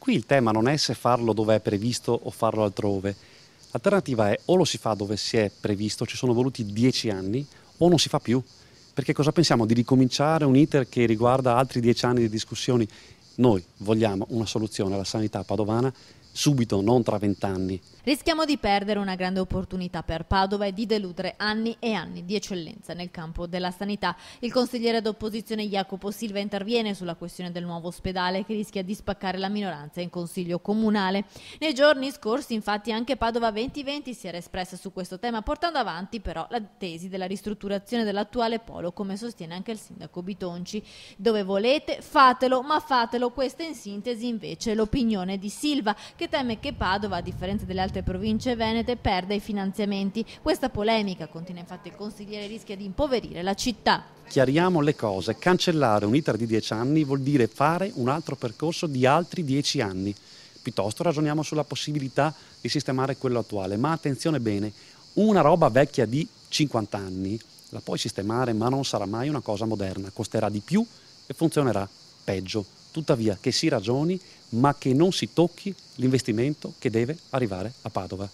Qui il tema non è se farlo dove è previsto o farlo altrove. L'alternativa è o lo si fa dove si è previsto, ci sono voluti dieci anni, o non si fa più. Perché cosa pensiamo? Di ricominciare un iter che riguarda altri dieci anni di discussioni? Noi vogliamo una soluzione alla sanità padovana subito, non tra vent'anni. Rischiamo di perdere una grande opportunità per Padova e di deludere anni e anni di eccellenza nel campo della sanità. Il consigliere d'opposizione Jacopo Silva interviene sulla questione del nuovo ospedale che rischia di spaccare la minoranza in consiglio comunale. Nei giorni scorsi infatti anche Padova 2020 si era espressa su questo tema portando avanti però la tesi della ristrutturazione dell'attuale polo come sostiene anche il sindaco Bitonci. Dove volete fatelo ma fatelo, questa in sintesi invece l'opinione di Silva che teme che Padova a differenza delle altre province venete perda i finanziamenti. Questa polemica, continua infatti il consigliere, rischia di impoverire la città. Chiariamo le cose, cancellare un iter di dieci anni vuol dire fare un altro percorso di altri dieci anni. Piuttosto ragioniamo sulla possibilità di sistemare quello attuale, ma attenzione bene, una roba vecchia di 50 anni la puoi sistemare, ma non sarà mai una cosa moderna, costerà di più e funzionerà peggio. Tuttavia che si ragioni, ma che non si tocchi l'investimento che deve arrivare a Padova.